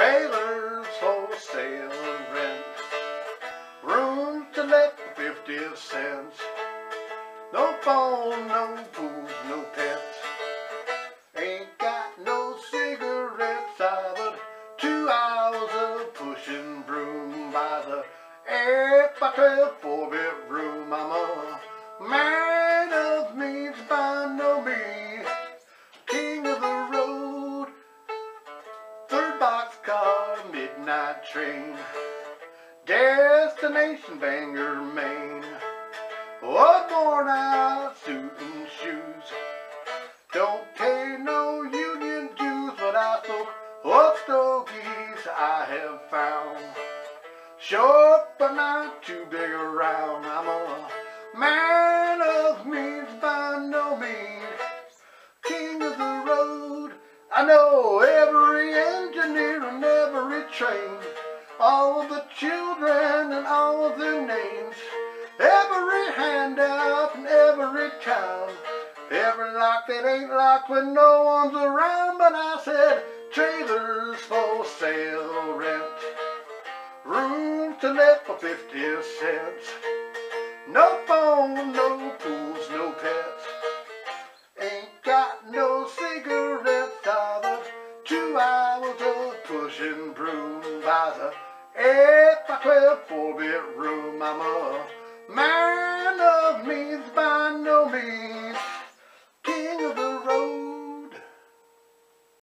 Trailers for sale and rent. Room to let for 50 cents. No phone, no fools, no pets. Ain't got no cigarettes, I but two hours of pushing broom by the air by 12 four bedroom. I'm midnight train. Destination Bangor, Maine. Was born out, suit and shoes. Don't pay no union dues, but I spoke up stogies I have found. Short but not too big around. I'm a man of means by no means. King of the road. I know every engineer train. All the children and all their names. Every handout and every town. Every lock that ain't locked when no one's around. But I said trailers for sale rent. Room to let for 50 cents. No phone, no pools, no pets. Ain't got no cigarettes, but two hours of pushing broom eight by twelve four bedroom. I'm a man of means by no means.